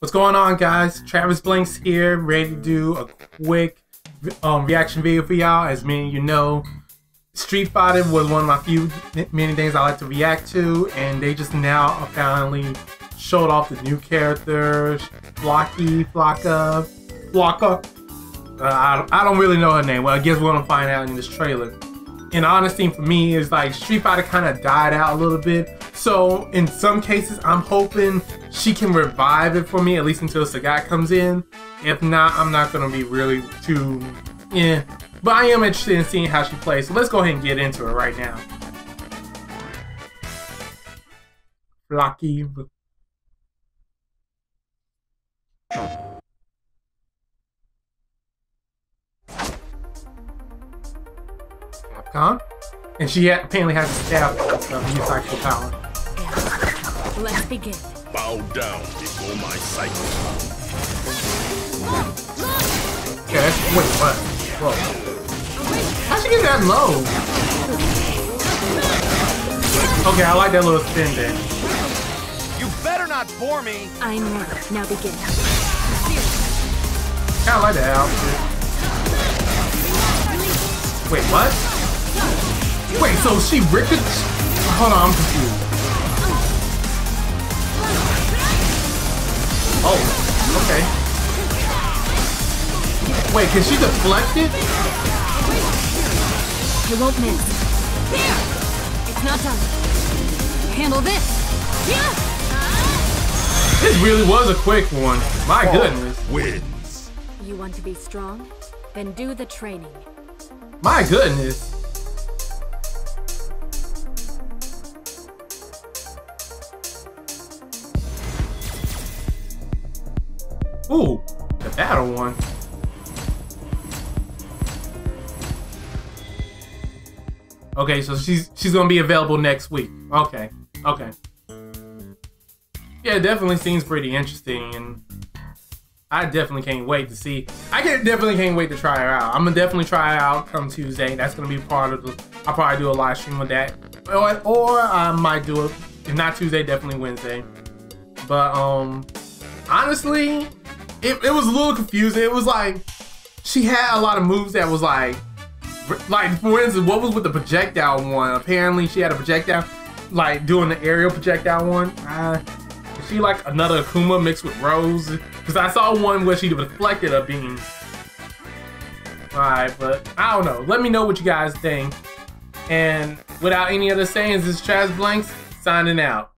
What's going on, guys? Travis Blinks here, ready to do a quick um, reaction video for y'all. As many of you know, Street Fighter was one of my few many things I like to react to, and they just now finally showed off the new characters, Flocky, Flocka, Flocka. Uh, I, I don't really know her name. Well, I guess we're gonna find out in this trailer. And honestly, for me, is like Street Fighter kind of died out a little bit. So in some cases, I'm hoping she can revive it for me, at least until Sagat comes in. If not, I'm not gonna be really too, yeah. But I am interested in seeing how she plays. So let's go ahead and get into it right now. Flocky. Capcom? And she apparently has a staff of use actual power. Let's begin. Bow down before my sight. Okay, wait, what? Whoa. How'd she get that low? Okay, I like that little spin there. You better not bore me. I'm ready. Now begin. Kinda like that outfit. Wait, what? Wait, so she ricochet? Hold on, I'm confused. Oh, okay. Wait, can she deflect it? You won't miss. It's not done. Handle this. This really was a quick one. My goodness. Wins. You want to be strong? Then do the training. My goodness. Ooh, the battle one. Okay, so she's she's gonna be available next week. Okay, okay. Yeah, it definitely seems pretty interesting, and I definitely can't wait to see. I can definitely can't wait to try her out. I'm gonna definitely try her out come Tuesday. That's gonna be part of the. I'll probably do a live stream with that, or, or I might do it. If not Tuesday, definitely Wednesday. But um, honestly, it, it was a little confusing. It was like she had a lot of moves that was like, like for instance, what was with the projectile one? Apparently, she had a projectile, like doing the aerial projectile one. Uh, is she like another Akuma mixed with Rose? Because I saw one where she deflected a beam. Alright, but I don't know. Let me know what you guys think. And without any other sayings, this is Travis Blanks signing out.